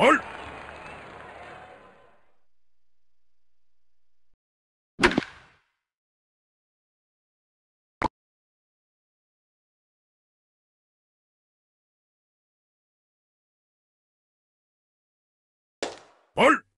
はいはい